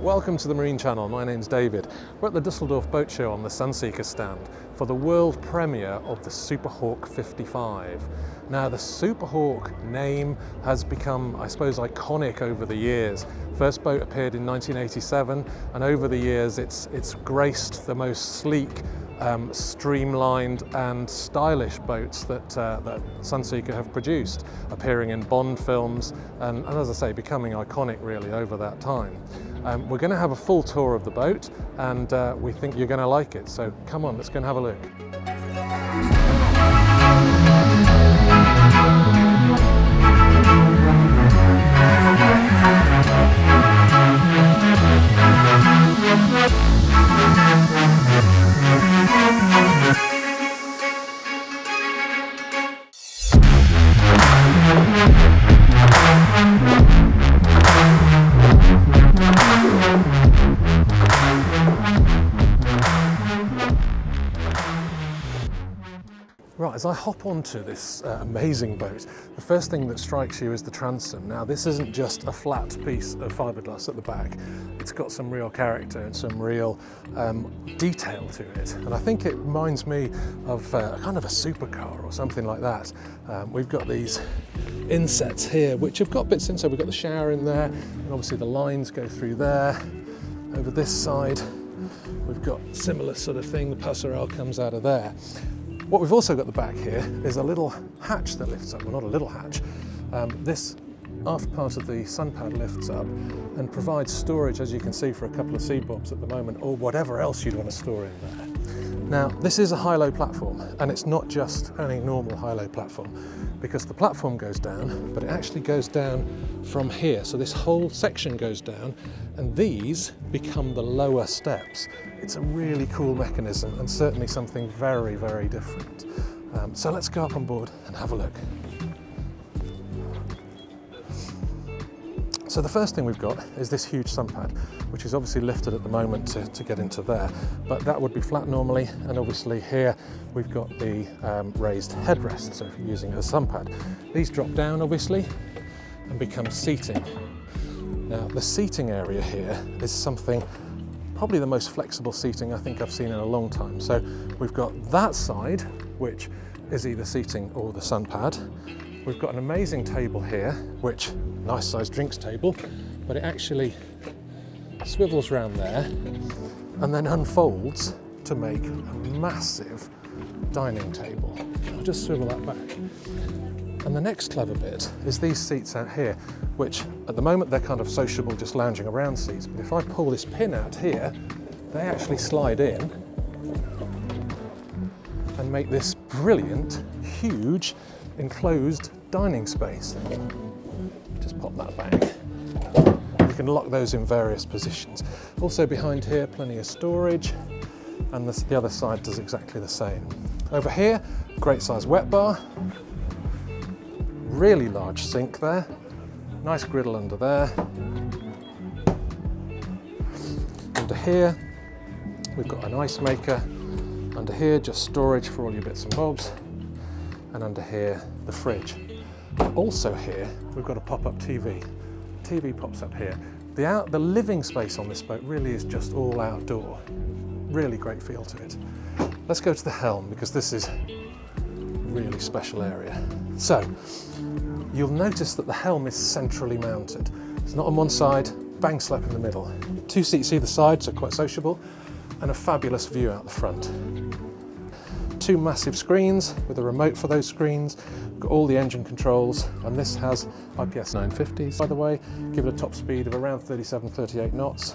Welcome to the Marine Channel. My name's David. We're at the Dusseldorf Boat Show on the Sunseeker stand for the world premiere of the Superhawk 55. Now, the Superhawk name has become, I suppose, iconic over the years. First boat appeared in 1987, and over the years, it's it's graced the most sleek um, streamlined and stylish boats that, uh, that Sunseeker have produced, appearing in Bond films and, and, as I say, becoming iconic really over that time. Um, we're going to have a full tour of the boat and uh, we think you're going to like it. So come on, let's go and have a look. As I hop onto this uh, amazing boat, the first thing that strikes you is the transom. Now, this isn't just a flat piece of fiberglass at the back. It's got some real character and some real um, detail to it. And I think it reminds me of uh, kind of a supercar or something like that. Um, we've got these insets here, which have got bits in, so we've got the shower in there, and obviously the lines go through there. Over this side, we've got similar sort of thing, the passerelle comes out of there. What we've also got the back here is a little hatch that lifts up, well not a little hatch. Um, this aft part of the sun pad lifts up and provides storage, as you can see, for a couple of Seabobs at the moment, or whatever else you'd want to store in there. Now, this is a high-low platform, and it's not just any normal high-low platform, because the platform goes down, but it actually goes down from here. So this whole section goes down, and these become the lower steps. It's a really cool mechanism, and certainly something very, very different. Um, so let's go up on board and have a look. So the first thing we've got is this huge sun pad, which is obviously lifted at the moment to, to get into there, but that would be flat normally. And obviously here we've got the um, raised headrest. So if you're using a sun pad, these drop down obviously and become seating. Now the seating area here is something probably the most flexible seating I think I've seen in a long time. So we've got that side, which is either seating or the sun pad. We've got an amazing table here, which nice sized drinks table, but it actually swivels around there and then unfolds to make a massive dining table. I'll just swivel that back. And the next clever bit is these seats out here, which at the moment they're kind of sociable, just lounging around seats. But if I pull this pin out here, they actually slide in and make this brilliant, huge enclosed dining space. That back. You can lock those in various positions. Also behind here, plenty of storage, and this, the other side does exactly the same. Over here, great size wet bar, really large sink there, nice griddle under there. Under here, we've got an ice maker. Under here, just storage for all your bits and bobs and under here the fridge. Also here we've got a pop-up TV. TV pops up here. The, out, the living space on this boat really is just all outdoor. Really great feel to it. Let's go to the helm because this is a really special area. So you'll notice that the helm is centrally mounted. It's not on one side, bang slap in the middle. Two seats either side, so quite sociable, and a fabulous view out the front two massive screens with a remote for those screens, got all the engine controls, and this has IPS 950s, by the way, give it a top speed of around 37, 38 knots.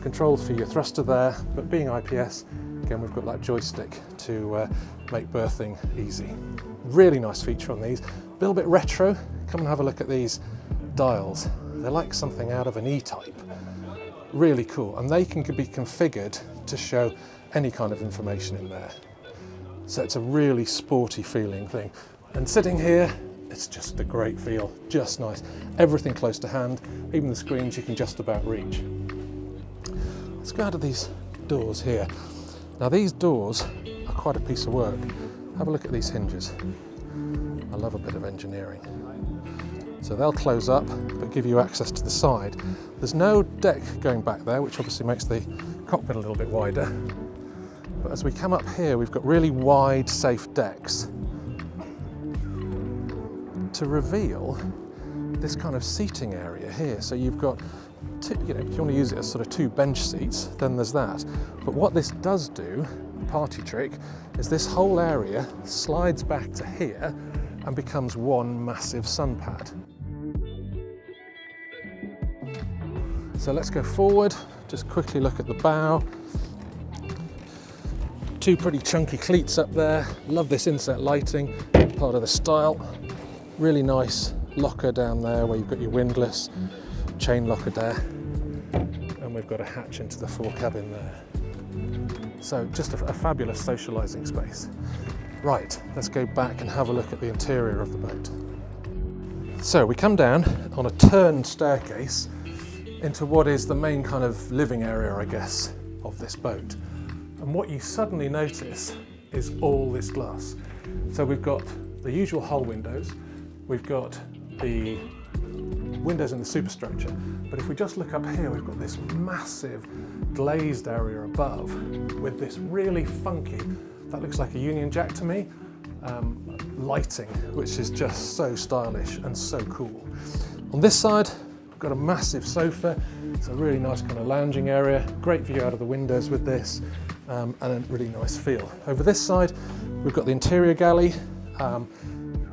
Controls for your thruster there, but being IPS, again, we've got that joystick to uh, make berthing easy. Really nice feature on these. A little bit retro, come and have a look at these dials. They're like something out of an E-type. Really cool, and they can be configured to show any kind of information in there. So it's a really sporty feeling thing. And sitting here, it's just a great feel, just nice. Everything close to hand, even the screens you can just about reach. Let's go out of these doors here. Now these doors are quite a piece of work. Have a look at these hinges. I love a bit of engineering. So they'll close up but give you access to the side. There's no deck going back there, which obviously makes the cockpit a little bit wider. But as we come up here, we've got really wide, safe decks to reveal this kind of seating area here. So you've got, two, you know, if you want to use it as sort of two bench seats, then there's that. But what this does do, party trick, is this whole area slides back to here and becomes one massive sun pad. So let's go forward, just quickly look at the bow. Two pretty chunky cleats up there. Love this inset lighting, part of the style. Really nice locker down there where you've got your windlass, chain locker there. And we've got a hatch into the fore cabin there. So just a, a fabulous socialising space. Right, let's go back and have a look at the interior of the boat. So we come down on a turned staircase into what is the main kind of living area, I guess, of this boat. And what you suddenly notice is all this glass. So we've got the usual hull windows, we've got the windows in the superstructure, but if we just look up here, we've got this massive glazed area above with this really funky, that looks like a Union Jack to me, um, lighting, which is just so stylish and so cool. On this side, we've got a massive sofa. It's a really nice kind of lounging area, great view out of the windows with this, um, and a really nice feel. Over this side, we've got the interior galley, um,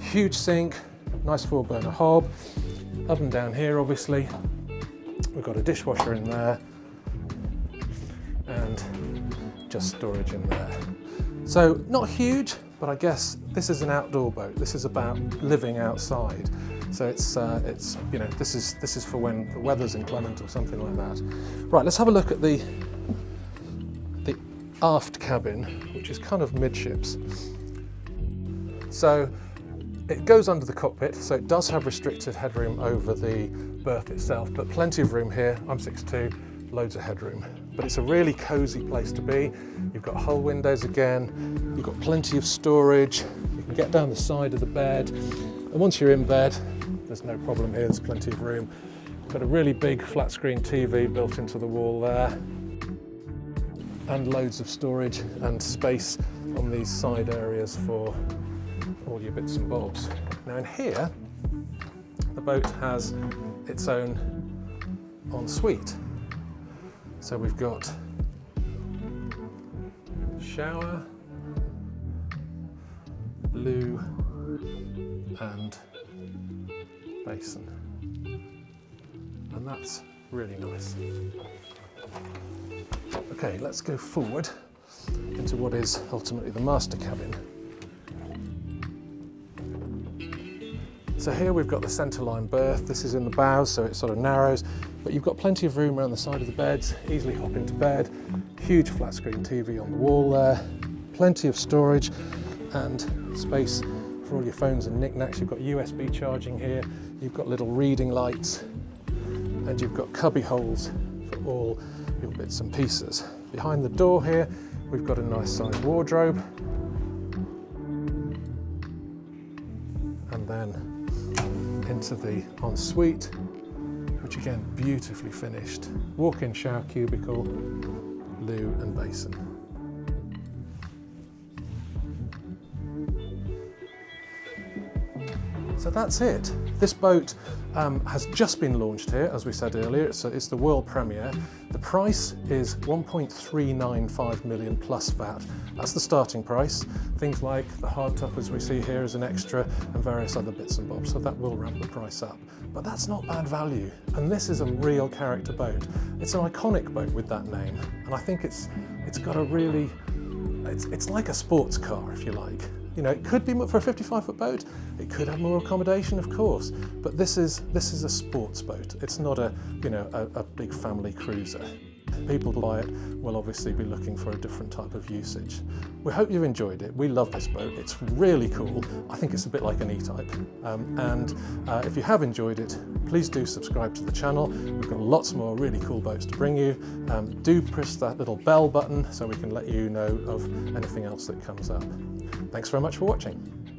huge sink, nice four burner hob, oven down here obviously, we've got a dishwasher in there, and just storage in there. So not huge, but I guess this is an outdoor boat. This is about living outside. So it's, uh, it's you know, this is, this is for when the weather's inclement or something like that. Right, let's have a look at the, the aft cabin, which is kind of midships. So it goes under the cockpit, so it does have restricted headroom over the berth itself, but plenty of room here. I'm 6'2", loads of headroom. But it's a really cosy place to be. You've got hull windows again, you've got plenty of storage, you can get down the side of the bed, and once you're in bed, there's no problem here, there's plenty of room. Got a really big flat screen TV built into the wall there, and loads of storage and space on these side areas for all your bits and bobs. Now in here, the boat has its own ensuite. So we've got shower, loo and basin. And that's really nice. Okay, let's go forward into what is ultimately the master cabin. So here we've got the centerline berth. This is in the bows, so it sort of narrows, but you've got plenty of room around the side of the beds, easily hop into bed, huge flat screen TV on the wall there, plenty of storage and space for all your phones and knickknacks. You've got USB charging here, you've got little reading lights, and you've got cubby holes all your bits and pieces. Behind the door here, we've got a nice sized wardrobe. And then into the ensuite, which again, beautifully finished. Walk-in shower cubicle, loo and basin. So that's it. This boat um, has just been launched here, as we said earlier. It's, a, it's the world premiere. The price is 1.395 million plus VAT. That's the starting price. Things like the hardtop, as we see here, is an extra, and various other bits and bobs. So that will ramp the price up. But that's not bad value. And this is a real character boat. It's an iconic boat with that name. And I think it's, it's got a really, it's, it's like a sports car, if you like. You know, it could be for a 55 foot boat, it could have more accommodation, of course, but this is, this is a sports boat. It's not a, you know, a, a big family cruiser. People buy it will obviously be looking for a different type of usage. We hope you've enjoyed it. We love this boat. It's really cool. I think it's a bit like an E-Type. Um, and uh, if you have enjoyed it, please do subscribe to the channel. We've got lots more really cool boats to bring you. Um, do press that little bell button so we can let you know of anything else that comes up. Thanks very much for watching.